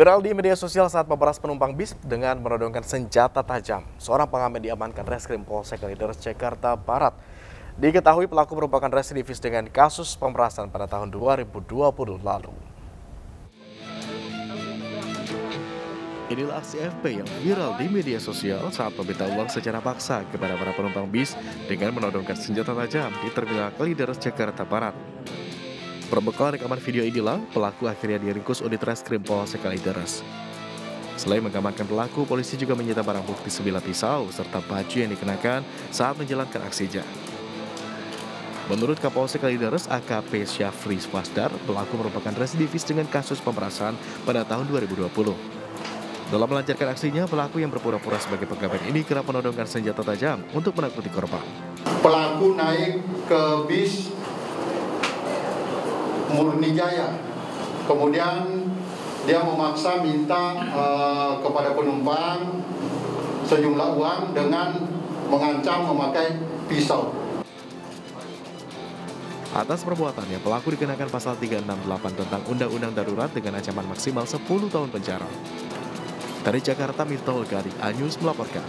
Viral di media sosial saat memeras penumpang bis dengan menodongkan senjata tajam. Seorang pengamen diamankan Reskrim Polsek Kalideres Jakarta Barat. Diketahui pelaku merupakan residivis dengan kasus pemerasan pada tahun 2020 lalu. Inilah aksi FP yang viral di media sosial saat meminta uang secara paksa kepada para penumpang bis dengan menodongkan senjata tajam di Terminal Kalideres Jakarta Barat. Berbekal rekaman video inilah, pelaku akhirnya diringkus unit reskrim Polsek Kalideres. Selain mengamankan pelaku, polisi juga menyita barang bukti sebilah pisau serta baju yang dikenakan saat menjalankan aksinya. Menurut Kapolsek Kalideres AKP Syafri Swasdar, pelaku merupakan residivis dengan kasus pemerasan pada tahun 2020. Dalam melancarkan aksinya, pelaku yang berpura-pura sebagai pegawai ini kerap menodongkan senjata tajam untuk menakuti korban. Pelaku naik ke bis Murni Jaya. Kemudian dia memaksa minta uh, kepada penumpang sejumlah uang dengan mengancam memakai pisau. Atas perbuatannya, pelaku dikenakan pasal 368 tentang Undang-Undang Darurat dengan ancaman maksimal 10 tahun penjara. Dari Jakarta, Miftahul Gari, Anyus melaporkan.